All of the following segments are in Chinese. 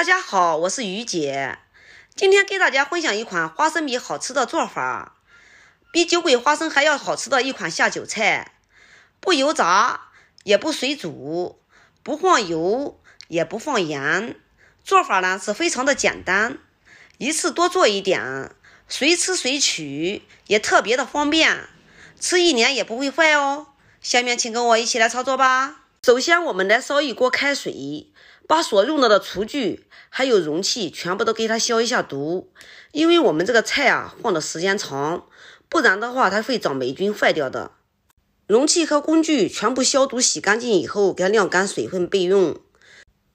大家好，我是于姐，今天给大家分享一款花生米好吃的做法，比酒鬼花生还要好吃的一款下酒菜，不油炸，也不水煮，不放油，也不放盐，做法呢是非常的简单，一次多做一点，随吃随取，也特别的方便，吃一年也不会坏哦。下面请跟我一起来操作吧。首先，我们来烧一锅开水，把所用到的厨具还有容器全部都给它消一下毒。因为我们这个菜啊放的时间长，不然的话它会长霉菌坏掉的。容器和工具全部消毒洗干净以后，给它晾干水分备用。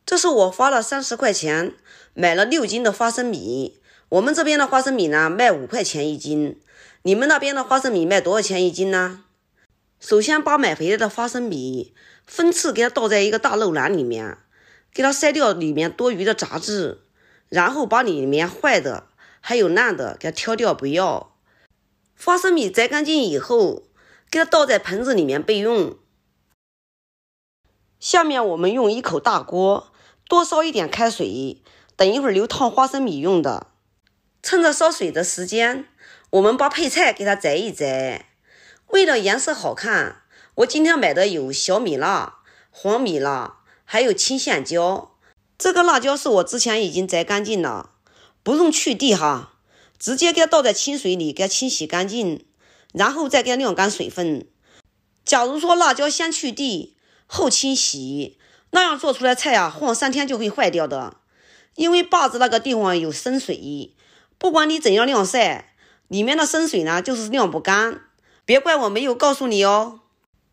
这是我花了三十块钱买了六斤的花生米。我们这边的花生米呢卖五块钱一斤，你们那边的花生米卖多少钱一斤呢？首先把买回来的花生米分次给它倒在一个大漏篮里面，给它筛掉里面多余的杂质，然后把里面坏的还有烂的给它挑掉不要。花生米摘干净以后，给它倒在盆子里面备用。下面我们用一口大锅，多烧一点开水，等一会儿留烫花生米用的。趁着烧水的时间，我们把配菜给它摘一摘。为了颜色好看，我今天买的有小米辣、黄米辣，还有青线椒。这个辣椒是我之前已经摘干净了，不用去蒂哈，直接给它倒在清水里，给它清洗干净，然后再给它晾干水分。假如说辣椒先去蒂后清洗，那样做出来菜啊，放三天就会坏掉的，因为把子那个地方有生水，不管你怎样晾晒，里面的生水呢就是晾不干。别怪我没有告诉你哦。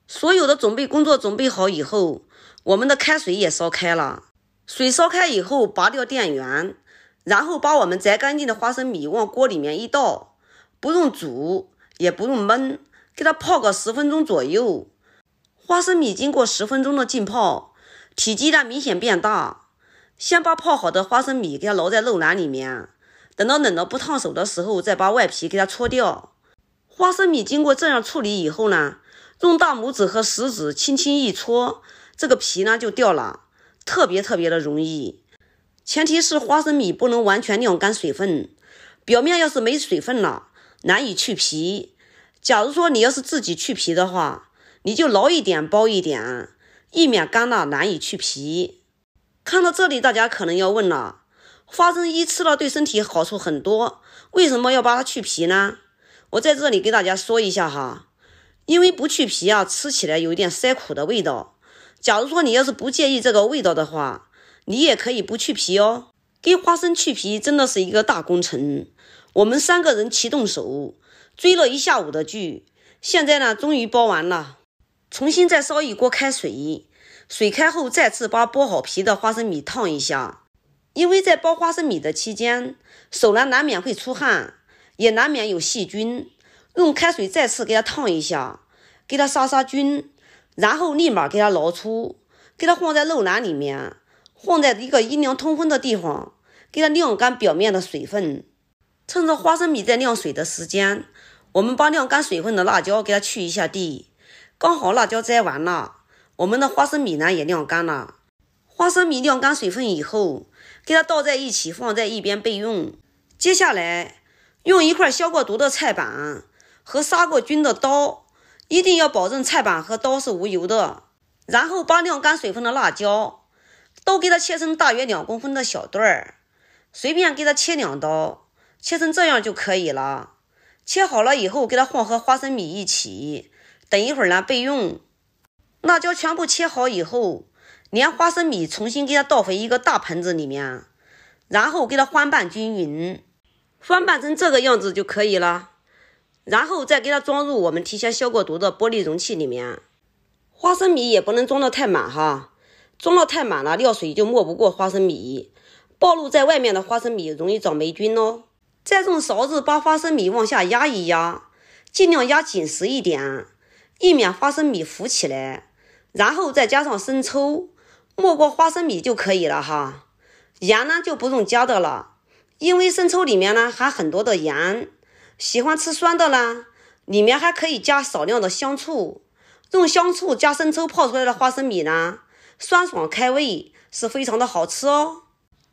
所有的准备工作准备好以后，我们的开水也烧开了。水烧开以后，拔掉电源，然后把我们摘干净的花生米往锅里面一倒，不用煮，也不用焖，给它泡个十分钟左右。花生米经过十分钟的浸泡，体积呢明显变大。先把泡好的花生米给它捞在漏篮里面，等到冷到不烫手的时候，再把外皮给它搓掉。花生米经过这样处理以后呢，用大拇指和食指轻轻一搓，这个皮呢就掉了，特别特别的容易。前提是花生米不能完全晾干水分，表面要是没水分了，难以去皮。假如说你要是自己去皮的话，你就捞一点包一点，以免干了难以去皮。看到这里，大家可能要问了：花生一吃了对身体好处很多，为什么要把它去皮呢？我在这里给大家说一下哈，因为不去皮啊，吃起来有一点塞苦的味道。假如说你要是不介意这个味道的话，你也可以不去皮哦。给花生去皮真的是一个大工程，我们三个人齐动手，追了一下午的剧，现在呢终于剥完了。重新再烧一锅开水，水开后再次把剥好皮的花生米烫一下，因为在剥花生米的期间，手呢难免会出汗。也难免有细菌，用开水再次给它烫一下，给它杀杀菌，然后立马给它捞出，给它放在漏篮里面，放在一个阴凉通风的地方，给它晾干表面的水分。趁着花生米在晾水的时间，我们把晾干水分的辣椒给它去一下蒂。刚好辣椒摘完了，我们的花生米呢也晾干了。花生米晾干水分以后，给它倒在一起，放在一边备用。接下来。用一块消过毒的菜板和杀过菌的刀，一定要保证菜板和刀是无油的。然后把晾干水分的辣椒都给它切成大约两公分的小段儿，随便给它切两刀，切成这样就可以了。切好了以后，给它放和花生米一起，等一会儿呢备用。辣椒全部切好以后，连花生米重新给它倒回一个大盆子里面，然后给它翻拌均匀。翻拌成这个样子就可以了，然后再给它装入我们提前消过毒的玻璃容器里面。花生米也不能装得太满哈，装得太满了，料水就没不过花生米，暴露在外面的花生米容易长霉菌哦。再用勺子把花生米往下压一压，尽量压紧实一点，以免花生米浮起来。然后再加上生抽，没过花生米就可以了哈。盐呢就不用加的了。因为生抽里面呢含很多的盐，喜欢吃酸的啦，里面还可以加少量的香醋，用香醋加生抽泡出来的花生米呢，酸爽开胃，是非常的好吃哦。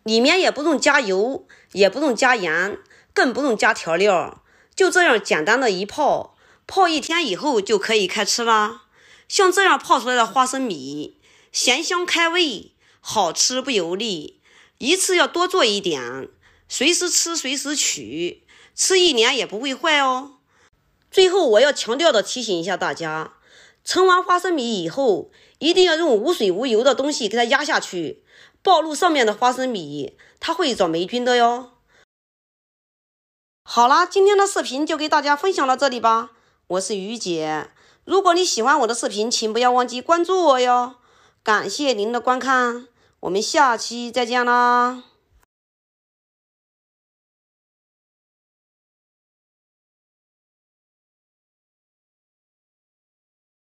里面也不用加油，也不用加盐，更不用加调料，就这样简单的一泡，泡一天以后就可以开吃啦。像这样泡出来的花生米，咸香开胃，好吃不油腻，一次要多做一点，随时吃随时取，吃一年也不会坏哦。最后我要强调的提醒一下大家，盛完花生米以后，一定要用无水无油的东西给它压下去。暴露上面的花生米，它会长霉菌的哟。好啦，今天的视频就给大家分享到这里吧。我是于姐，如果你喜欢我的视频，请不要忘记关注我哟。感谢您的观看，我们下期再见啦。